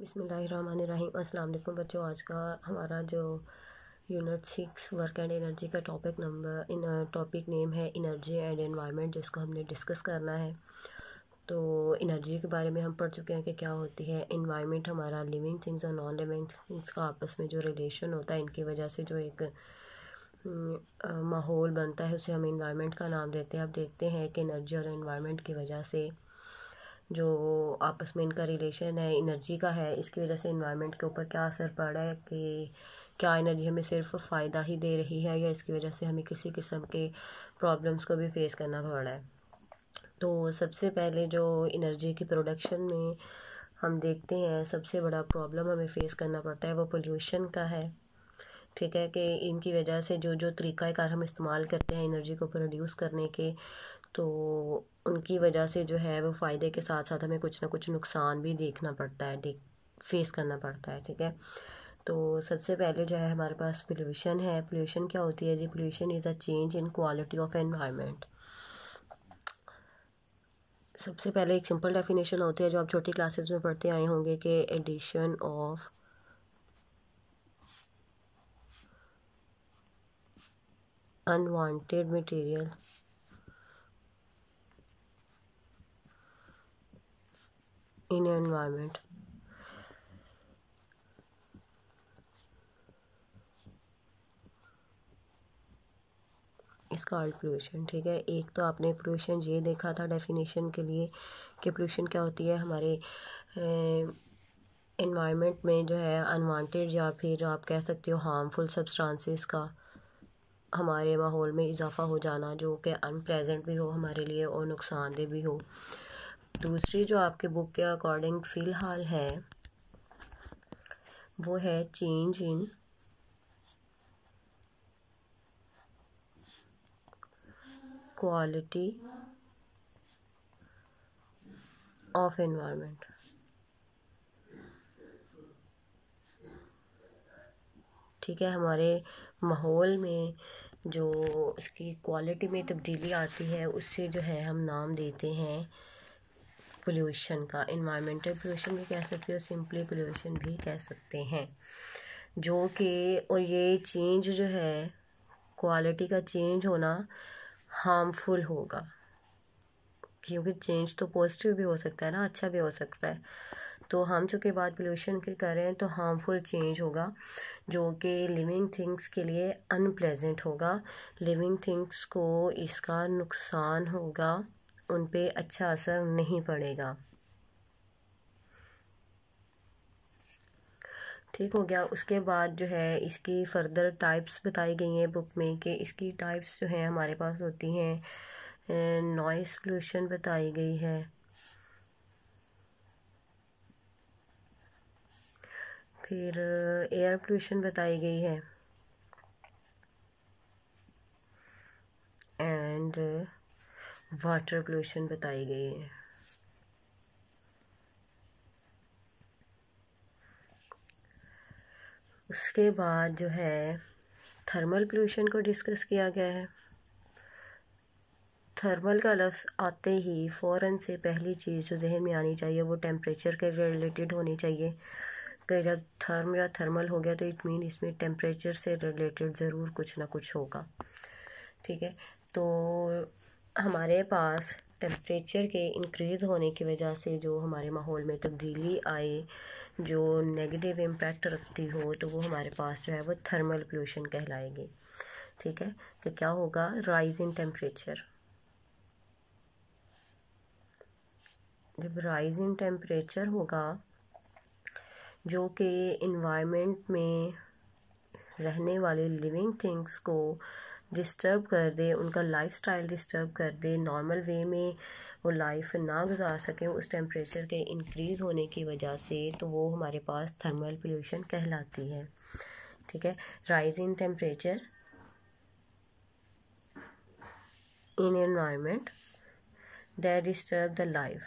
बिसमीम अस्सलाम बच्चों, आज का हमारा जो unit six work and energy का topic number in topic name है एनर्जी एंड एनवायरनमेंट जिसको हमने डिस्कस करना है। तो एनर्जी के बारे में हम पढ़ चुके हैं कि क्या होती है। इन्वायरमेंट हमारा लिविंग थिंग्स और नॉन लिविंग थिंग्स का आपस में जो रिलेशन होता है, इनकी वजह से जो एक माहौल बनता है, उसे हम इन्वायरमेंट का नाम देते हैं। अब देखते हैं कि एनर्जी और इन्वायरमेंट की वजह से जो आपस में इनका रिलेशन है एनर्जी का है, इसकी वजह से इन्वायरमेंट के ऊपर क्या असर पड़ रहा है कि क्या एनर्जी हमें सिर्फ़ फ़ायदा ही दे रही है या इसकी वजह से हमें किसी किस्म के प्रॉब्लम्स को भी फेस करना पड़ रहा है? तो सबसे पहले जो एनर्जी की प्रोडक्शन में हम देखते हैं, सबसे बड़ा प्रॉब्लम हमें फेस करना पड़ता है वो पोल्यूशन का है। ठीक है कि इनकी वजह से जो जो तरीक़ाकार हम इस्तेमाल करते हैं एनर्जी को प्रोड्यूस करने के तो उनकी वजह से जो है वो फ़ायदे के साथ साथ हमें कुछ ना कुछ नुकसान भी देखना पड़ता है, देख फेस करना पड़ता है, ठीक है? तो सबसे पहले जो है हमारे पास पोल्यूशन है। पोल्यूशन क्या होती है जी? Pollution is a change in quality of environment सबसे पहले एक सिंपल डेफिनेशन होती है जो आप छोटी क्लासेस में पढ़ते आए होंगे कि addition of unwanted material in your environment? इसका ऑल पोल्यूशन ठीक है? एक तो आपने पोल्यूशन ये देखा था डेफिनेशन के लिए कि पोल्यूशन क्या होती है हमारे इन्वायरमेंट में जो है अनवांटेड या फिर आप कह सकते हो हार्मफुल सब्सटेंसेस का हमारे माहौल में इजाफ़ा हो जाना, जो कि अनप्लेजेंट भी हो हमारे लिए और नुकसानदेह भी हो। दूसरी जो आपके बुक के अकॉर्डिंग फ़िलहाल है, वो है change in quality of environment ठीक है, हमारे माहौल में जो इसकी क्वालिटी में तब्दीली आती है, उससे जो है हम नाम देते हैं। पोल्यूशन का इन्वायरमेंटल पोल्यूशन भी कह सकते हो सिंपली पोल्यूशन भी कह सकते हैं। जो कि, और ये चेंज जो है क्वालिटी का चेंज होना हार्मफुल होगा। क्योंकि चेंज तो पॉजिटिव भी हो सकता है ना अच्छा भी हो सकता है। तो हम चूँकि बात पोल्यूशन की कर रहे हैं तो हार्मफुल चेंज होगा, जो कि लिविंग थिंग्स के लिए अनप्लेजेंट होगा। लिविंग थिंग्स को इसका नुकसान होगा। उन पर अच्छा असर नहीं पड़ेगा। ठीक हो गया। उसके बाद जो है, इसकी फर्दर टाइप्स बताई गई हैं बुक में कि इसकी टाइप्स जो हैं, हमारे पास होती हैं नॉइस पोल्यूशन बताई गई है। फिर एयर पोल्यूशन बताई गई है। एंड वाटर पोल्यूशन बताई गई है। उसके बाद जो है थर्मल पोल्यूशन को डिस्कस किया गया है। थर्मल का लफ्ज़ आते ही फ़ौर से पहली चीज़ जो जहन में आनी चाहिए, वो टेम्परेचर के रिलेटेड होनी चाहिए। कि जब थर्म या थर्मल हो गया तो इट मीन इसमें टेम्परेचर से रिलेटेड ज़रूर कुछ ना कुछ होगा। ठीक है? तो हमारे पास टेम्परेचर के इंक्रीज़ होने की वजह से जो हमारे माहौल में तब्दीली आए, जो नेगेटिव इम्पैक्ट रखती हो तो वो हमारे पास जो है वो थर्मल पोल्यूशन कहलाएगी। ठीक है? तो क्या होगा? राइज इन टेम्परेचर जब राइज इन टेम्परेचर होगा, जो कि इन्वायरमेंट में रहने वाले लिविंग थिंग्स को डिस्टर्ब कर दे, उनका लाइफ स्टाइल डिस्टर्ब कर दे नॉर्मल वे में वो लाइफ ना गुजार सकें, उस टेम्परेचर के इंक्रीज़ होने की वजह से तो वो हमारे पास थर्मल पोल्यूशन कहलाती है। ठीक है? Rise in temperature in environment that disturb the life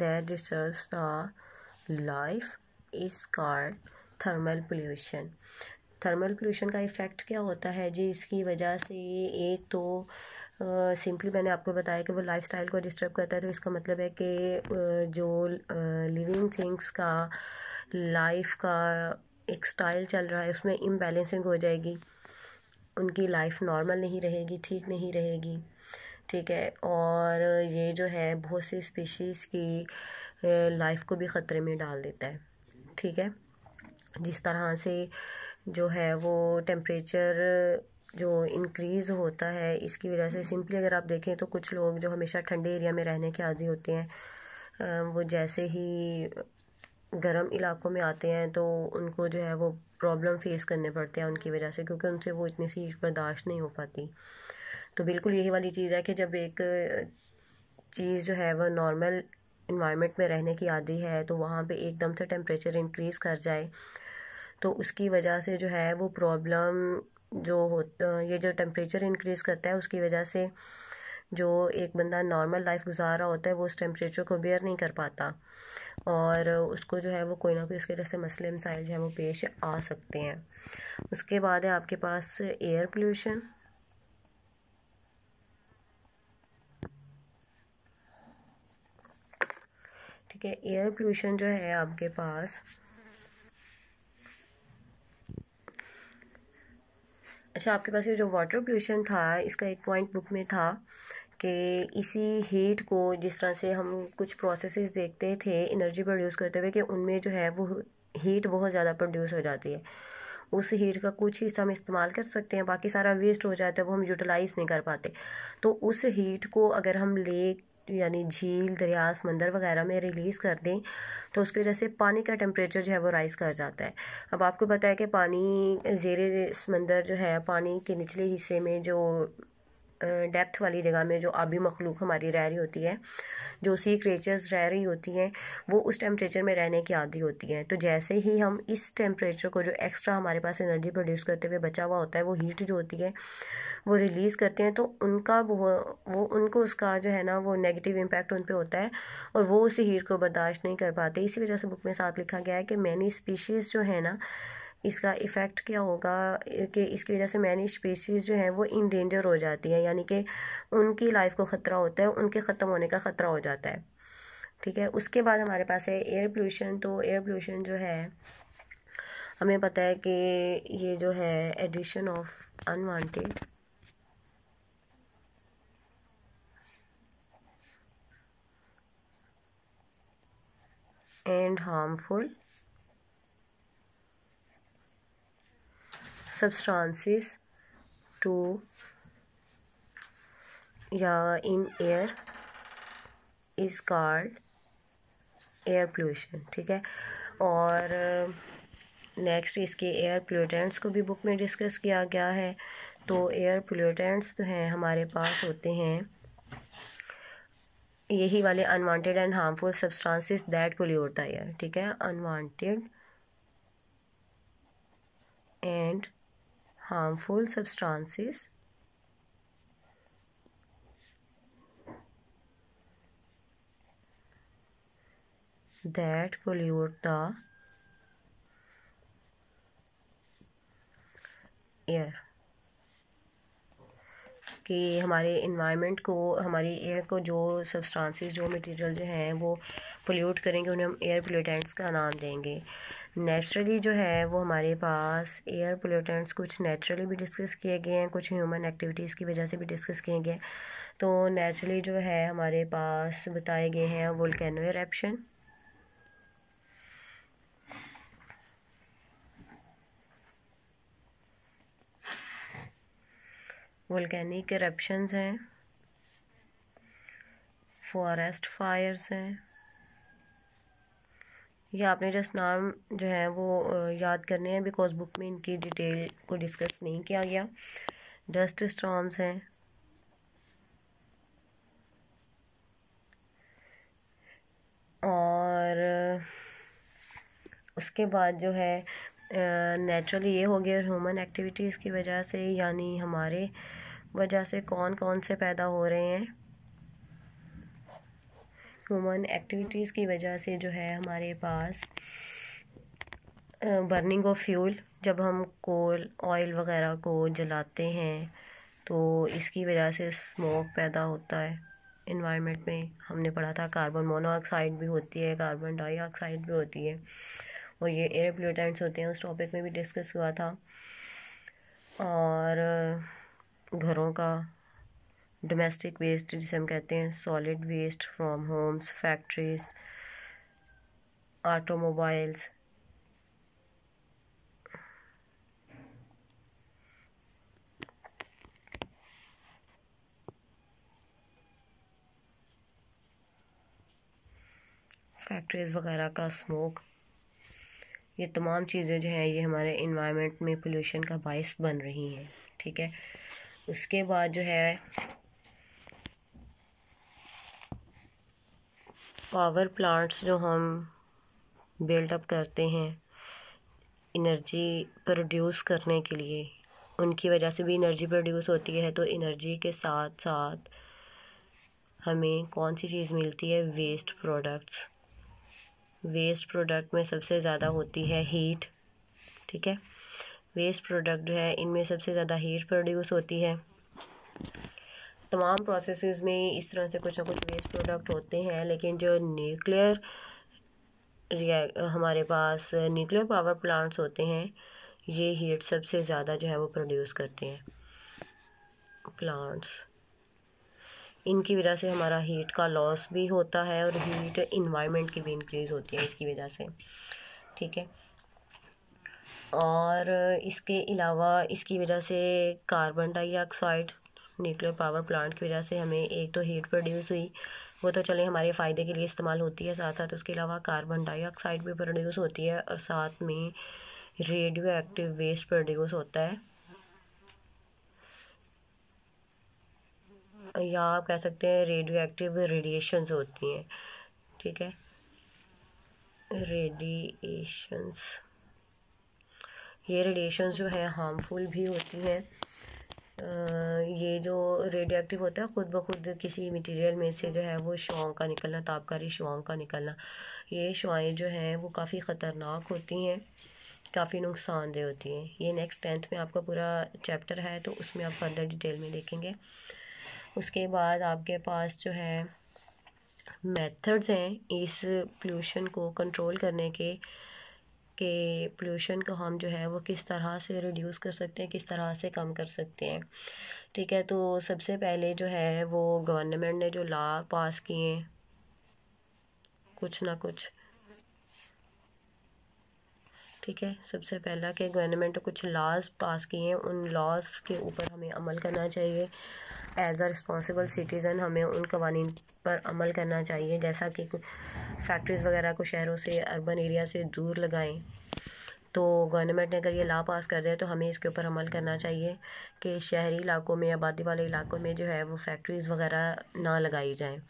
that disturbs the life is called thermal pollution thermal pollution का इफ़ेक्ट क्या होता है जी? इसकी वजह से एक तो सिंपली uh, मैंने आपको बताया कि वो लाइफ स्टाइल को डिस्टर्ब करता है तो इसका मतलब है कि uh, जो लिविंग uh, थिंग्स का लाइफ का एक स्टाइल चल रहा है उसमें इम्बेलेंसिंग हो जाएगी। उनकी लाइफ नॉर्मल नहीं रहेगी ठीक नहीं रहेगी ठीक है? और ये जो है बहुत सी स्पीशीज़ की लाइफ को भी ख़तरे में डाल देता है। ठीक है। जिस तरह से जो है वो टेम्परेचर जो इंक्रीज़ होता है, इसकी वजह से सिंपली अगर आप देखें तो कुछ लोग जो हमेशा ठंडे एरिया में रहने के आदि होते हैं वो जैसे ही गर्म इलाकों में आते हैं तो उनको जो है वो प्रॉब्लम फेस करने पड़ते हैं उनकी वजह से, क्योंकि उनसे वो इतनी सी बर्दाश्त नहीं हो पाती। तो बिल्कुल यही वाली चीज़ है कि जब एक चीज़ जो है वह नॉर्मल इन्वायरमेंट में रहने की आदि है तो वहाँ पे एकदम से टेम्परेचर इंक्रीज़ कर जाए तो उसकी वजह से जो है वो प्रॉब्लम जो हो, ये जो टेम्परेचर इंक्रीज़ करता है, उसकी वजह से जो एक बंदा नॉर्मल लाइफ गुजार रहा होता है, वो उस टेम्परेचर को बेयर नहीं कर पाता। और उसको जो है वो कोई ना कोई इसके जैसे मसले मसाइल जो है वो पेश आ सकते हैं। उसके बाद है आपके पास एयर पोल्यूशन ठीक है एयर पोल्यूशन जो है आपके पास अच्छा आपके पास ये जो वाटर पोल्यूशन था, इसका एक पॉइंट बुक में था कि इसी हीट को जिस तरह से हम कुछ प्रोसेसेस देखते थे एनर्जी प्रोड्यूस करते हुए, कि उनमें जो है वो हीट बहुत ज़्यादा प्रोड्यूस हो जाती है। उस हीट का कुछ हिस्सा हम इस्तेमाल कर सकते हैं, बाकी सारा वेस्ट हो जाता है, वो हम यूटिलाइज़ नहीं कर पाते। तो उस हीट को अगर हम ले यानी झील, दरिया, समंदर वगैरह में रिलीज़ कर दें तो उसकी वजह से पानी का टेम्परेचर जो है वो राइज़ कर जाता है। अब आपको पता है कि पानी, ज़ेर समंदर जो है, पानी के निचले हिस्से में जो डेप्थ वाली जगह में जो आबी मखलूक हमारी रह रही होती है, जो सी क्रेचर्स रह रही होती हैं, वो उस टेम्परेचर में रहने की आदि होती हैं। तो जैसे ही हम इस टेम्परेचर को जो एक्स्ट्रा हमारे पास एनर्जी प्रोड्यूस करते हुए बचा हुआ होता है, वो हीट जो होती है, वो रिलीज़ करते हैं तो उनका वो वो उनको उसका जो है ना, वो नेगेटिव इम्पैक्ट उन पर होता है और वो उसी हीट को बर्दाश्त नहीं कर पाते। इसी वजह से बुक में साथ लिखा गया है कि मैनी स्पीशीज़ जो है ना इसका इफ़ेक्ट क्या होगा? कि इसकी वजह से मैनी स्पीशीज़ जो हैं वो इन डेंजर हो जाती हैं, यानी कि उनकी लाइफ को ख़तरा होता है, उनके ख़त्म होने का ख़तरा हो जाता है। ठीक है? उसके बाद हमारे पास है एयर पोल्यूशन तो एयर पोल्यूशन जो है, हमें पता है कि ये जो है addition of unwanted and harmful substances to, या in air is called air pollution ठीक है? और नेक्स्ट इसके एयर पोल्यूटेंट्स को भी बुक में डिस्कस किया गया है। तो एयर पोल्यूटेंट्स जो हैं, हमारे पास होते हैं, यही वाले unwanted and harmful substances that pollute the air ठीक है? Unwanted and harmful substances. That pollute the air कि हमारे इन्वायरमेंट को, हमारी एयर को जो सब्सटेंसेस जो मटेरियल जो हैं, वो पोल्यूट करेंगे, उन्हें हम एयर पोल्यूटेंट्स का नाम देंगे। नेचुरली जो है, वो हमारे पास एयर पोल्यूटेंट्स कुछ नेचुरली भी डिस्कस किए गए हैं, कुछ ह्यूमन एक्टिविटीज़ की वजह से भी डिस्कस किए गए हैं। तो नेचुरली जो है, हमारे पास बताए गए हैं वोल्केनो एरप्शन वोल्केनिक एरप्शंस हैं। फॉरेस्ट फायर्स हैं। ये आपने जस्ट नाम जो है वो याद करने हैं बिकॉज़ बुक में इनकी डिटेल को डिस्कस नहीं किया गया। डस्ट स्टॉम्स हैं। और उसके बाद जो है नेचुरली ये हो गया ह्यूमन एक्टिविटीज़ की वजह से, यानी हमारे वजह से कौन कौन से पैदा हो रहे हैं। ह्यूमन एक्टिविटीज़ की वजह से जो है हमारे पास बर्निंग ऑफ़ फ्यूल, जब हम कोल, ऑयल वगैरह को जलाते हैं तो इसकी वजह से स्मोक पैदा होता है। इन्वायरमेंट में हमने पढ़ा था, कार्बन मोनोऑक्साइड भी होती है, कार्बन डाइऑक्साइड भी होती है। और ये एयर पोल्यूटेंट्स होते हैं, उस टॉपिक में भी डिस्कस हुआ था। और घरों का डोमेस्टिक वेस्ट जिसे हम कहते हैं solid waste from homes factories automobiles factories वगैरह का स्मोक ये तमाम चीज़ें जो है, ये हमारे इन्वायरमेंट में पोल्यूशन का बायस बन रही हैं, ठीक है? उसके बाद जो है पावर प्लांट्स जो हम बिल्डअप करते हैं इनर्जी प्रोड्यूस करने के लिए, उनकी वजह से भी इनर्जी प्रोड्यूस होती है तो इनर्जी के साथ साथ हमें कौन सी चीज़ मिलती है? वेस्ट प्रोडक्ट्स वेस्ट प्रोडक्ट में सबसे ज़्यादा होती है हीट ठीक है? वेस्ट प्रोडक्ट जो है, इनमें सबसे ज़्यादा हीट प्रोड्यूस होती है। तमाम प्रोसेसेस में इस तरह से कुछ ना कुछ वेस्ट प्रोडक्ट होते हैं, लेकिन जो न्यूक्लियर हमारे पास न्यूक्लियर पावर प्लांट्स होते हैं, ये हीट सबसे ज़्यादा जो है वो प्रोड्यूस करते हैं। प्लांट्स इनकी वजह से हमारा हीट का लॉस भी होता है और हीट इन्वायरमेंट की भी इंक्रीज़ होती है इसकी वजह से। ठीक है? और इसके अलावा इसकी वजह से carbon dioxide nuclear power plant की वजह से हमें एक तो हीट प्रोड्यूस हुई, वो तो चले हमारे फ़ायदे के लिए इस्तेमाल होती है साथ साथ उसके अलावा कार्बन डाइऑक्साइड भी प्रोड्यूस होती है और साथ में रेडियो एक्टिव वेस्ट प्रोड्यूस होता है। या आप कह सकते हैं रेडियो एक्टिव रेडिएशंस होती हैं, ठीक है? रेडिएशंस ये रेडिएशंस जो है हार्मफुल भी होती हैं। ये जो रेडियो एक्टिव होता है, ख़ुद ब खुद किसी मटेरियल में से जो है, वो शुआओं का निकलना, तापकारी शुआओं का निकलना, ये शुआएँ जो हैं, वो काफ़ी ख़तरनाक होती हैं, काफ़ी नुकसानदेह होती हैं। ये नेक्स्ट टेंथ में आपका पूरा चैप्टर है तो उसमें आप फर्दर डिटेल में देखेंगे। उसके बाद आपके पास जो है मेथड्स हैं इस पोल्यूशन को कंट्रोल करने के, कि पोल्यूशन को हम जो है वो किस तरह से रिड्यूस कर सकते हैं, किस तरह से कम कर सकते हैं। ठीक है तो सबसे पहले जो है वो गवर्नमेंट ने जो लॉ पास किए कुछ ना कुछ ठीक है? सबसे पहला कि गवर्नमेंट कुछ लॉज पास किए हैं। उन लॉज के ऊपर हमें अमल करना चाहिए। एज़ अ रिस्पॉन्सिबल सिटीज़न हमें उन कवानीन पर अमल करना चाहिए। जैसा कि फैक्ट्रीज़ वगैरह को शहरों से अर्बन एरिया से दूर लगाएँ तो गवर्नमेंट ने अगर ये लॉ पास कर दिया तो हमें इसके ऊपर अमल करना चाहिए कि शहरी इलाकों में, आबादी वाले इलाकों में जो है, वो फैक्ट्रीज़ वगैरह ना लगाई जाएँ।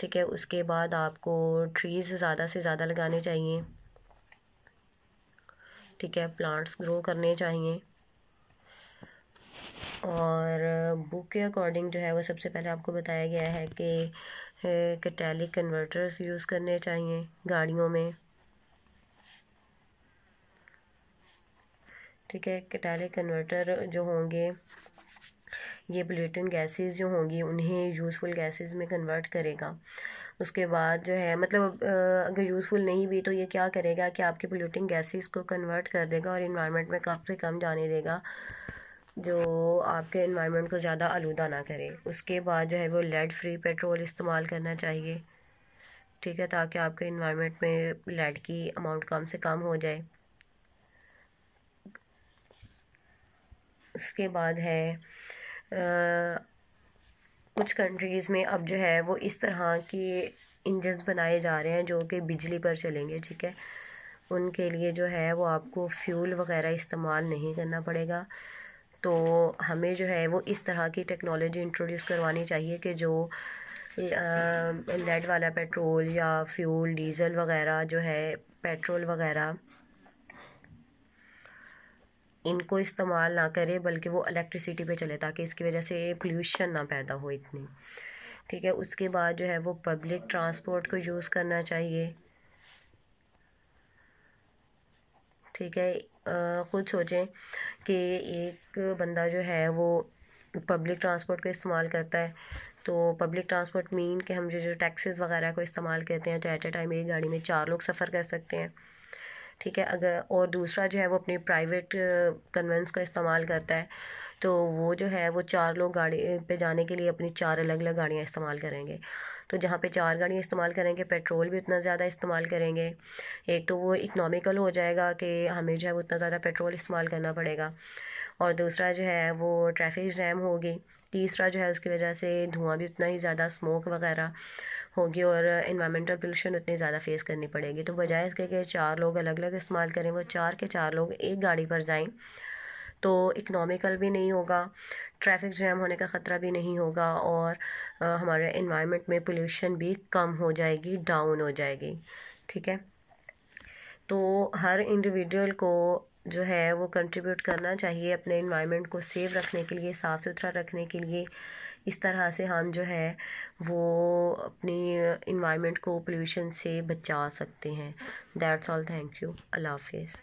ठीक है? उसके बाद आपको ट्रीज़ ज़्यादा से ज़्यादा लगाने चाहिए। ठीक है प्लांट्स ग्रो करने चाहिए। और बुक के अकॉर्डिंग जो है, वो सबसे पहले आपको बताया गया है कि कैटेलिक कन्वर्टर्स यूज़ करने चाहिए गाड़ियों में। ठीक है कैटेलिक कन्वर्टर जो होंगे, ये पोल्यूटिंग गैसेस जो होंगी, उन्हें यूज़फुल गैसेस में कन्वर्ट करेगा। उसके बाद जो है मतलब अगर यूज़फुल नहीं भी तो ये क्या करेगा कि आपके पोल्यूटिंग गैसेस को कन्वर्ट कर देगा और इन्वायरमेंट में कम से कम जाने देगा जो आपके इन्वायरमेंट को ज़्यादा आलूदा ना करे। उसके बाद जो है वो लेड फ्री पेट्रोल इस्तेमाल करना चाहिए ठीक है ताकि आपके इन्वायरमेंट में लेड की अमाउंट कम से कम हो जाए। उसके बाद है आ, कुछ कंट्रीज़ में अब जो है वो इस तरह के इंजन बनाए जा रहे हैं जो कि बिजली पर चलेंगे, ठीक है? उनके लिए जो है वो आपको फ्यूल वगैरह इस्तेमाल नहीं करना पड़ेगा। तो हमें जो है वो इस तरह की टेक्नोलॉजी इंट्रोड्यूस करवानी चाहिए कि जो लेड वाला पेट्रोल या फ्यूल डीज़ल वगैरह जो है पेट्रोल वगैरह इनको इस्तेमाल ना करें, बल्कि वो इलेक्ट्रिसिटी पे चले ताकि इसकी वजह से पोल्यूशन ना पैदा हो इतनी। ठीक है, उसके बाद जो है वो पब्लिक ट्रांसपोर्ट को यूज़ करना चाहिए। ठीक है ख़ुद सोचें कि एक बंदा जो है वो पब्लिक ट्रांसपोर्ट को इस्तेमाल करता है तो पब्लिक ट्रांसपोर्ट मीन कि हम जो जो टैक्सीज वगैरह को इस्तेमाल करते हैं तो एट ए टाइम एक गाड़ी में चार लोग सफ़र कर सकते हैं। ठीक है, अगर, और दूसरा जो है वो अपनी प्राइवेट कन्वेंस का इस्तेमाल करता है तो वो जो है वो चार लोग गाड़ी पे जाने के लिए अपनी चार अलग अलग गाड़ियाँ इस्तेमाल करेंगे। तो जहाँ पे चार गाड़ियाँ इस्तेमाल करेंगे, पेट्रोल भी उतना ज़्यादा इस्तेमाल करेंगे। एक तो वो इकनॉमिकल हो जाएगा कि हमें जो है उतना ज़्यादा पेट्रोल इस्तेमाल करना पड़ेगा। और दूसरा जो है वो ट्रैफ़िक जैम होगी। तीसरा जो है उसकी वजह से धुआँ भी उतना ही ज़्यादा स्मोक वगैरह होगी और इन्वामेंटल पोल्यूशन उतनी ज़्यादा फेस करनी पड़ेगी। तो बजाय इसके कि चार लोग अलग अलग इस्तेमाल करें वो चार के चार लोग एक गाड़ी पर जाएँ तो इकनॉमिकल भी नहीं होगा ट्रैफ़िक जैम होने का ख़तरा भी नहीं होगा और आ, हमारे इन्वायरमेंट में पोल्यूशन भी कम हो जाएगी डाउन हो जाएगी। ठीक है? तो हर इंडिविजुअल को जो है वो कंट्रीब्यूट करना चाहिए अपने इन्वायरमेंट को सेव रखने के लिए साफ़ सुथरा रखने के लिए। इस तरह से हम जो है वो अपनी इन्वायरमेंट को पोल्यूशन से बचा सकते हैं। दैट्स ऑल थैंक यू अल्लाह हाफिज़।